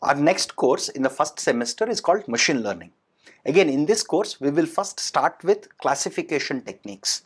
Our next course in the first semester is called machine learning. Again, in this course, we will first start with classification techniques.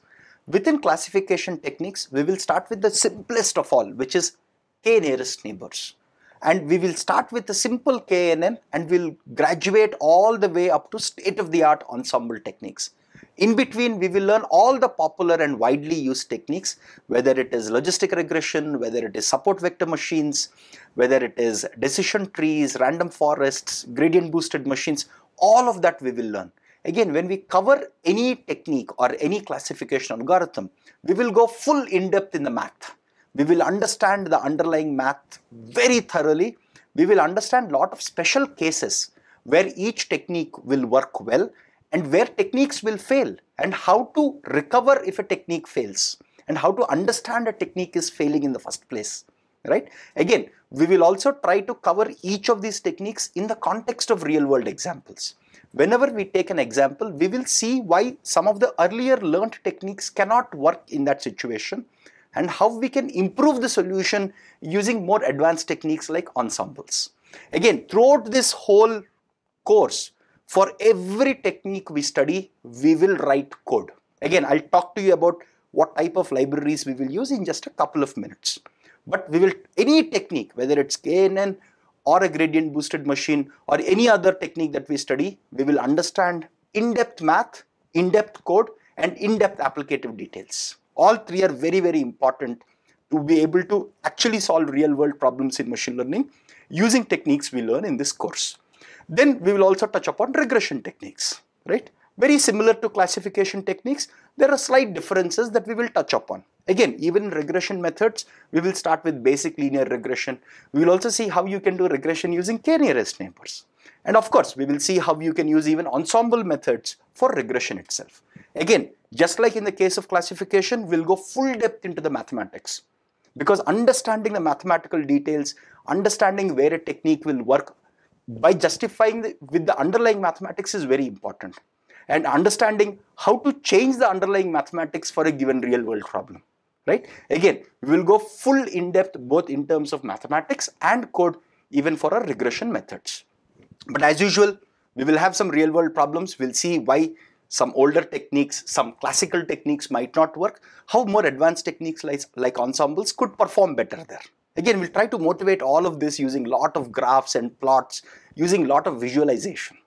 Within classification techniques, we will start with the simplest of all, which is k nearest neighbors. And we will start with the simple KNN and we'll graduate all the way up to state of the art ensemble techniques. In between, we will learn all the popular and widely used techniques, whether it is logistic regression, whether it is support vector machines, whether it is decision trees, random forests, gradient boosted machines, all of that we will learn. Again, when we cover any technique or any classification algorithm, we will go full in depth in the math. We will understand the underlying math very thoroughly. We will understand lot of special cases where each technique will work well and where techniques will fail and how to recover if a technique fails and how to understand a technique is failing in the first place right? Again we will also try to cover each of these techniques in the context of real world examples. Whenever we take an example we will see why some of the earlier learned techniques cannot work in that situation and how we can improve the solution using more advanced techniques like ensembles. Again throughout this whole course for every technique we study, we will write code. Again, I'll talk to you about what type of libraries we will use in just a couple of minutes. But we will, any technique, whether it's KNN or a gradient boosted machine or any other technique that we study, we will understand in-depth math, in-depth code and in-depth applicative details. All three are very, very important to be able to actually solve real world problems in machine learning using techniques we learn in this course. Then we will also touch upon regression techniques, right? Very similar to classification techniques, there are slight differences that we will touch upon. Again, even regression methods, we will start with basic linear regression. We will also see how you can do regression using k-nearest neighbors. And of course, we will see how you can use even ensemble methods for regression itself. Again, just like in the case of classification, we'll go full depth into the mathematics because understanding the mathematical details, understanding where a technique will work by justifying the, with the underlying mathematics is very important. And understanding how to change the underlying mathematics for a given real world problem right? Again we will go full in depth both in terms of mathematics and code even for our regression methods. But as usual we will have some real world problems. We'll see why some older techniques some classical techniques might not work how more advanced techniques like, like ensembles could perform better there Again, we'll try to motivate all of this using lot of graphs and plots, using a lot of visualization.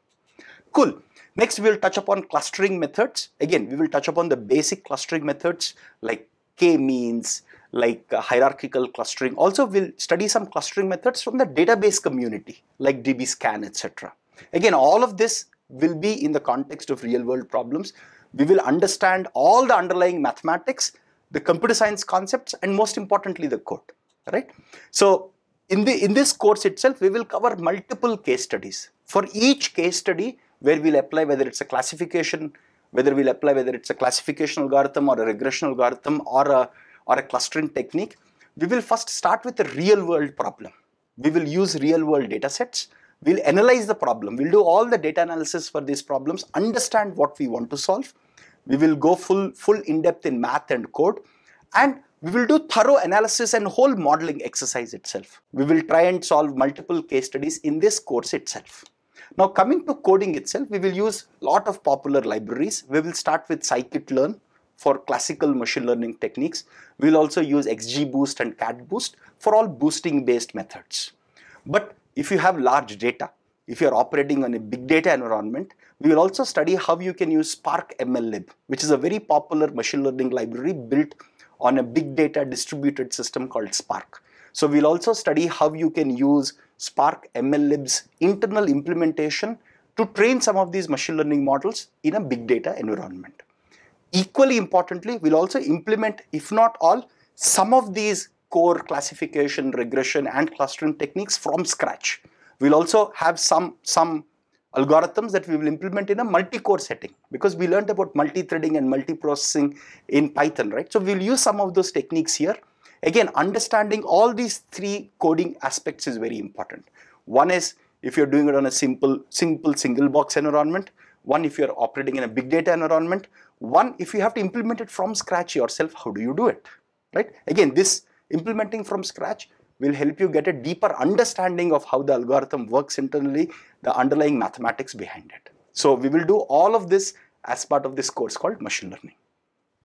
Cool. Next, we'll touch upon clustering methods. Again, we will touch upon the basic clustering methods like k-means, like uh, hierarchical clustering. Also, we'll study some clustering methods from the database community like dbscan, etc. Again, all of this will be in the context of real world problems. We will understand all the underlying mathematics, the computer science concepts, and most importantly, the code right? So in, the, in this course itself, we will cover multiple case studies. For each case study, where we'll apply whether it's a classification, whether we'll apply whether it's a classification algorithm or a regression algorithm or a, or a clustering technique, we will first start with a real world problem. We will use real world data sets. We'll analyze the problem. We'll do all the data analysis for these problems, understand what we want to solve. We will go full, full in depth in math and code and we will do thorough analysis and whole modeling exercise itself. We will try and solve multiple case studies in this course itself. Now coming to coding itself, we will use lot of popular libraries. We will start with scikit-learn for classical machine learning techniques. We will also use XGBoost and CatBoost for all boosting based methods. But if you have large data, if you are operating on a big data environment, we will also study how you can use Spark MLlib, which is a very popular machine learning library built on a big data distributed system called Spark. So we'll also study how you can use Spark MLlib's internal implementation to train some of these machine learning models in a big data environment. Equally importantly, we'll also implement, if not all, some of these core classification, regression, and clustering techniques from scratch. We'll also have some, some algorithms that we will implement in a multi-core setting because we learned about multi-threading and multi-processing in Python, right? So we'll use some of those techniques here. Again, understanding all these three coding aspects is very important. One is if you're doing it on a simple, simple single box environment. One, if you're operating in a big data environment. One, if you have to implement it from scratch yourself, how do you do it, right? Again, this implementing from scratch will help you get a deeper understanding of how the algorithm works internally, the underlying mathematics behind it. So we will do all of this as part of this course called machine learning.